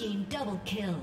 team double kill.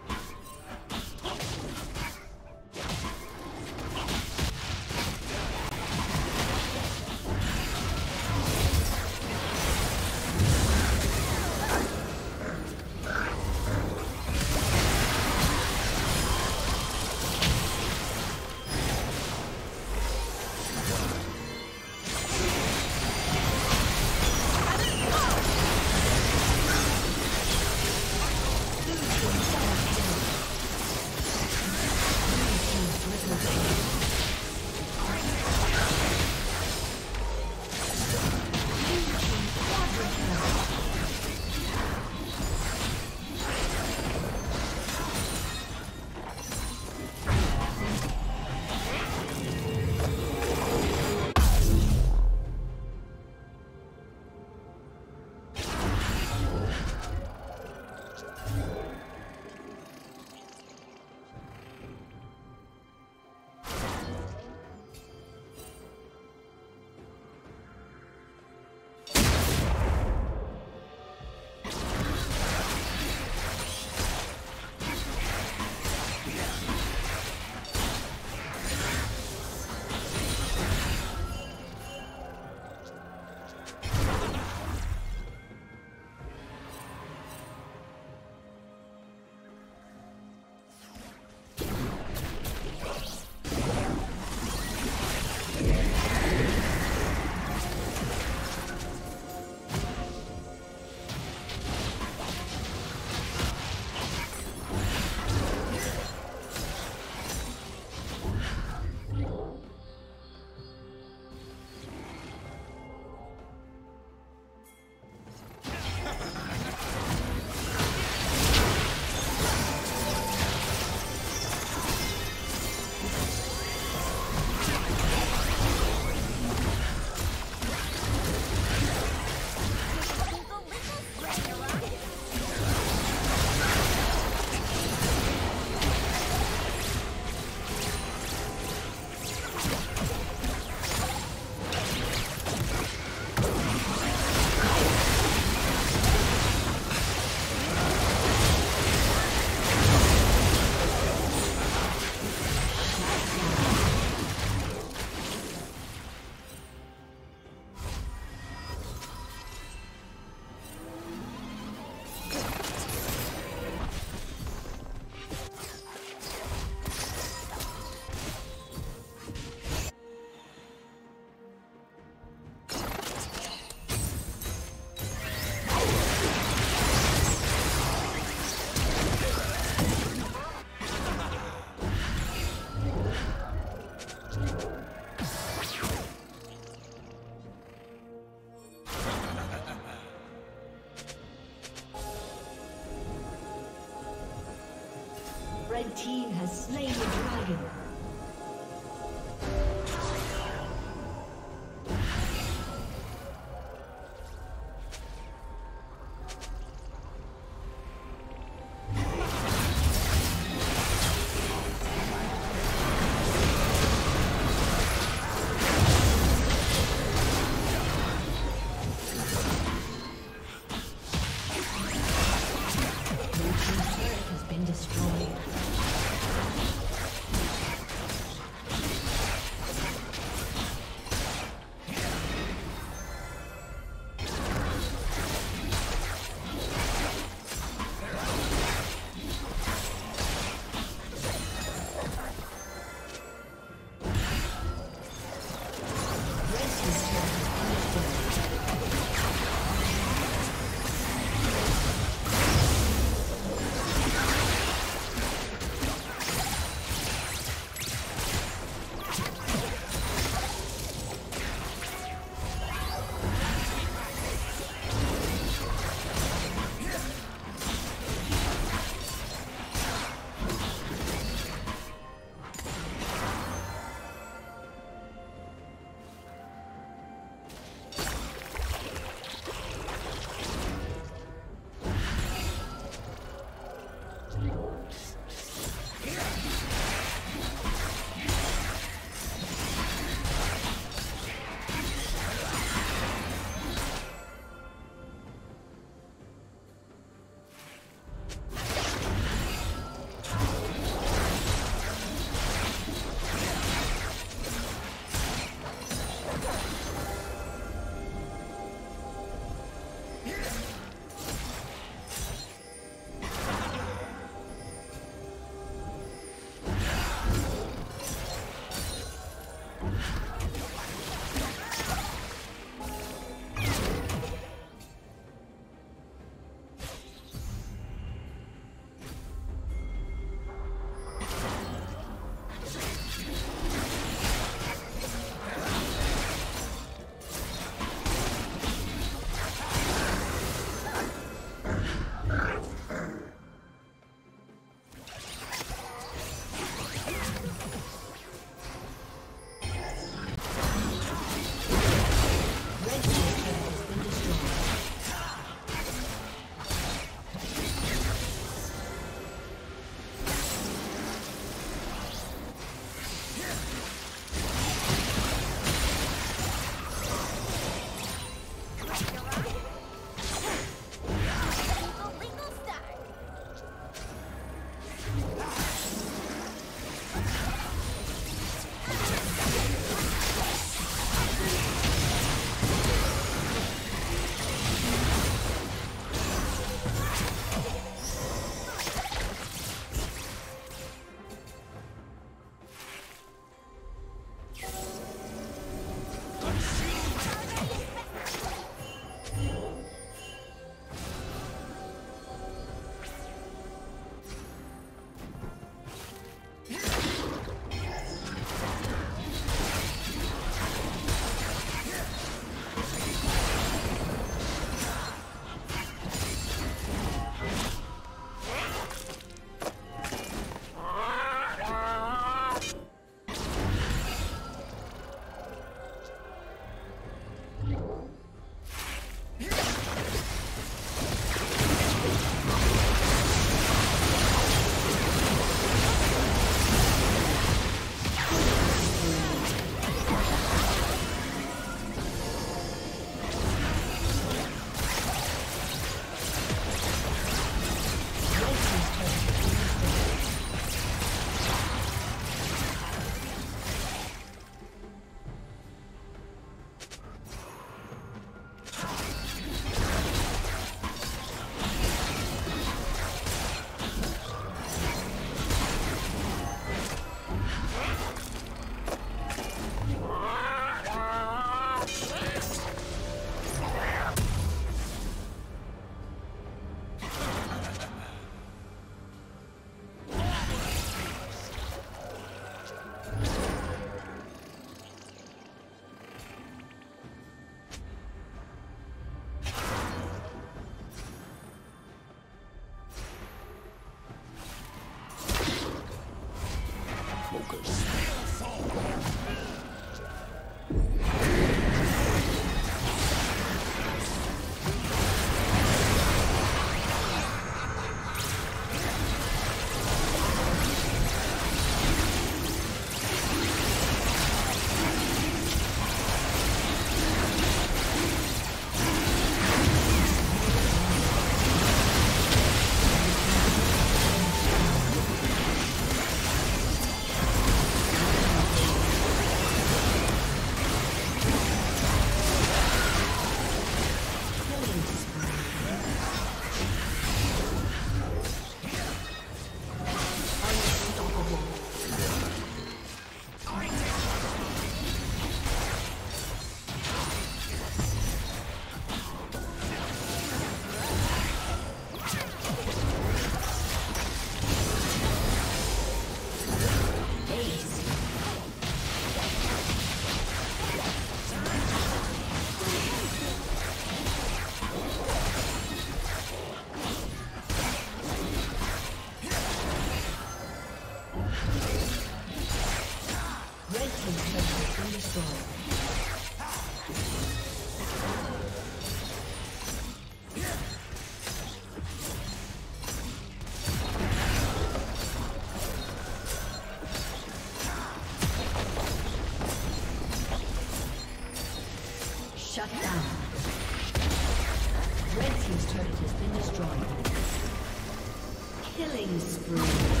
Killing spree.